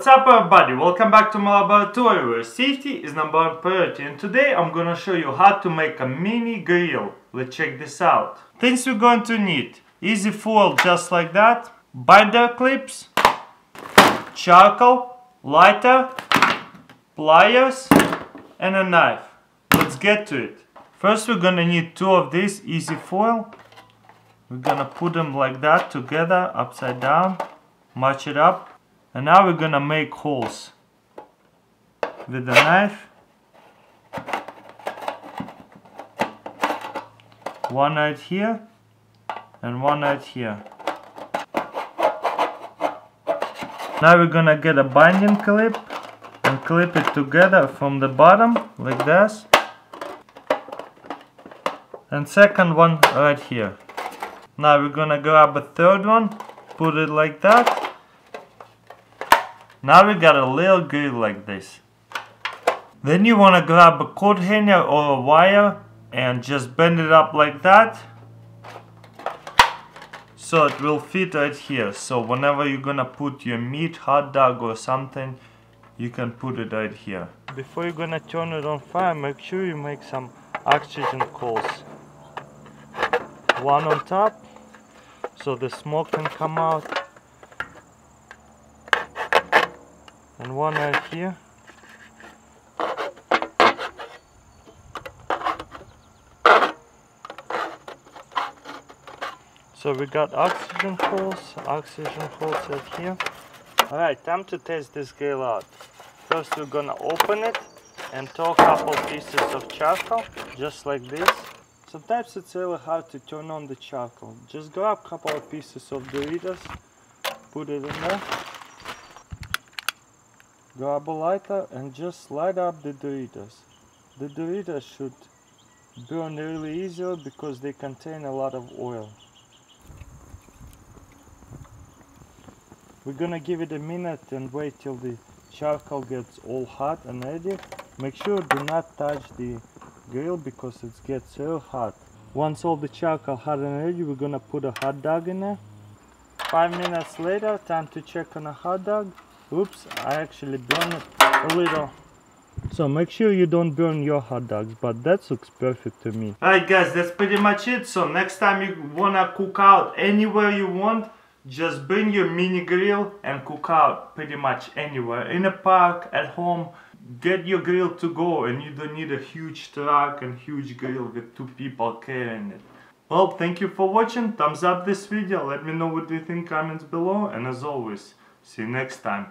What's up everybody, welcome back to my laboratory where safety is number one priority and today I'm gonna show you how to make a mini grill. Let's check this out. Things we're going to need. Easy foil just like that, binder clips, charcoal, lighter, pliers and a knife. Let's get to it. First we're gonna need two of these easy foil. We're gonna put them like that together upside down, match it up and now we're gonna make holes with the knife. One right here and one right here. Now we're gonna get a binding clip and clip it together from the bottom like this. And second one right here. Now we're gonna grab a third one put it like that now we got a little grill like this. Then you want to grab a coat hanger or a wire and just bend it up like that. So it will fit right here. So whenever you're gonna put your meat, hot dog or something, you can put it right here. Before you're gonna turn it on fire, make sure you make some oxygen coals. One on top, so the smoke can come out and one right here. So we got oxygen holes, oxygen holes right here. Alright, time to test this grill out. First we're gonna open it and throw a couple pieces of charcoal, just like this. Sometimes it's really hard to turn on the charcoal. Just grab a couple of pieces of Doritos, put it in there grab a lighter and just light up the Doritos. The Doritos should burn really easier because they contain a lot of oil. We're gonna give it a minute and wait till the charcoal gets all hot and ready. Make sure do not touch the grill because it gets real hot. Once all the charcoal hot and ready, we're gonna put a hot dog in there. Five minutes later, time to check on a hot dog. Oops, I actually burned it a little. So make sure you don't burn your hot dogs, but that looks perfect to me. Alright guys, that's pretty much it. So next time you wanna cook out anywhere you want, just bring your mini grill and cook out pretty much anywhere. In a park, at home, get your grill to go and you don't need a huge truck and huge grill with two people carrying it. Well, thank you for watching. Thumbs up this video. Let me know what you think comments below. And as always, see you next time.